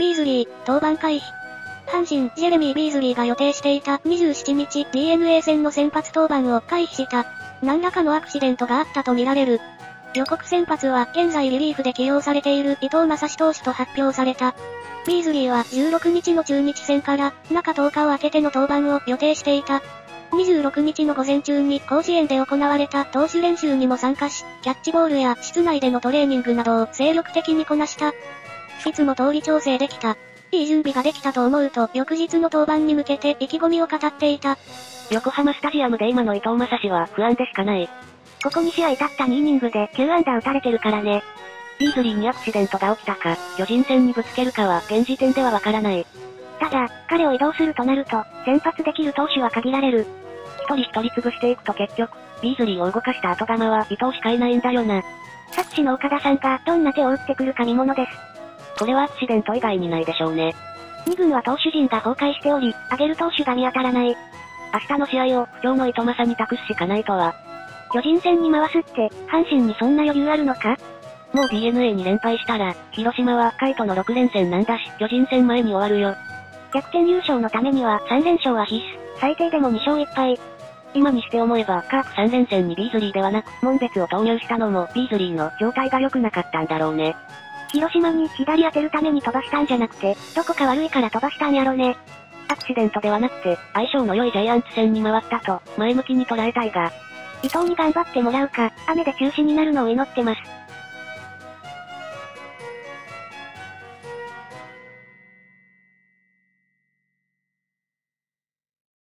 ビーズリー、登板回避。阪神、ジェレミー・ビーズリーが予定していた27日 DNA 戦の先発登板を回避した。何らかのアクシデントがあったとみられる。予告先発は現在リリーフで起用されている伊藤将司投手と発表された。ビーズリーは16日の中日戦から中10日を空けての登板を予定していた。26日の午前中に甲子園で行われた投手練習にも参加し、キャッチボールや室内でのトレーニングなどを精力的にこなした。いつも通り調整できた。いい準備ができたと思うと翌日の登板に向けて意気込みを語っていた。横浜スタジアムで今の伊藤正史は不安でしかない。ここ2試合経った2イニングで9安打打たれてるからね。ビーズリーにアクシデントが起きたか、巨人戦にぶつけるかは現時点ではわからない。ただ、彼を移動するとなると、先発できる投手は限られる。一人一人潰していくと結局、ビーズリーを動かした後釜は伊藤しかいないんだよな。作詞の岡田さんがどんな手を打ってくるか見ものです。これはアクシデント以外にないでしょうね。2軍は投手陣が崩壊しており、上げる投手が見当たらない。明日の試合を不調の糸正に託すしかないとは。巨人戦に回すって、阪神にそんな余裕あるのか？もう DNA に連敗したら、広島はカイトの6連戦なんだし、巨人戦前に終わるよ。逆転優勝のためには3連勝は必須。最低でも2勝1敗。今にして思えば、カープ3連戦にビーズリーではなく、門別を投入したのも、ビーズリーの状態が良くなかったんだろうね。広島に左当てるために飛ばしたんじゃなくて、どこか悪いから飛ばしたんやろね。アクシデントではなくて、相性の良いジャイアンツ戦に回ったと、前向きに捉えたいが。伊藤に頑張ってもらうか、雨で中止になるのを祈ってます。